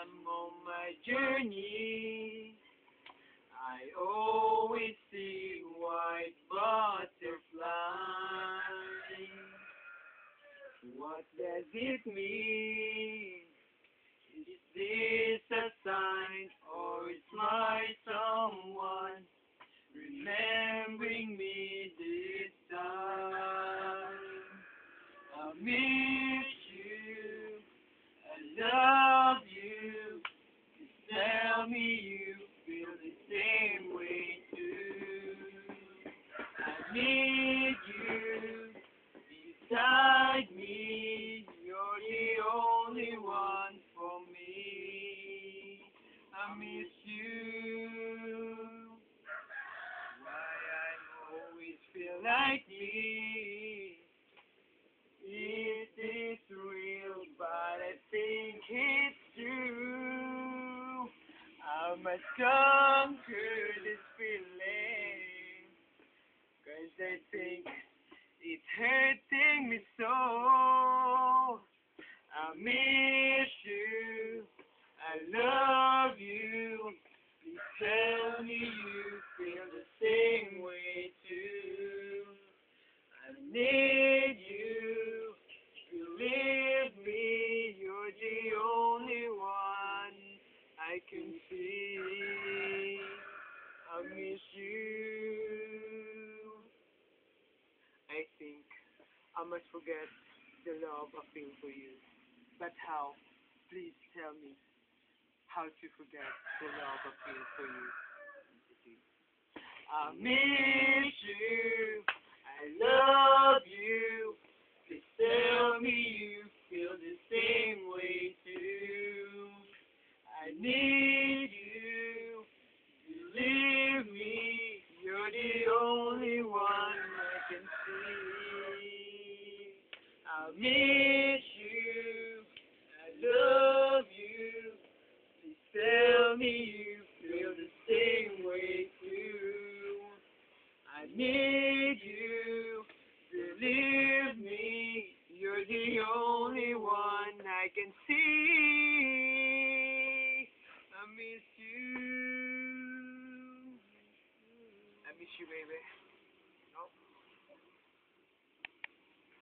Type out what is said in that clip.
I'm on my journey. I always see white butterflies. What does it mean? Is this a sign or is my someone remembering me this time? I miss you. I love need you beside me. You're the only one for me. I miss you. Why I always feel like this. Is this real? But I think it's true. I must conquer hurting me so. I miss you. I love you. Please tell me you feel the same way too. I need you. Believe me, you're the only one I can see. I miss you. I think I must forget the love I feel for you. But how? Please tell me how to forget the love I feel for you. I miss you. I love you. Please tell me you feel the same way too. I need I miss you. I love you. Please tell me you feel the same way too. I need you. Believe me, you're the only one I can see. I miss you. I miss you, baby. Nope.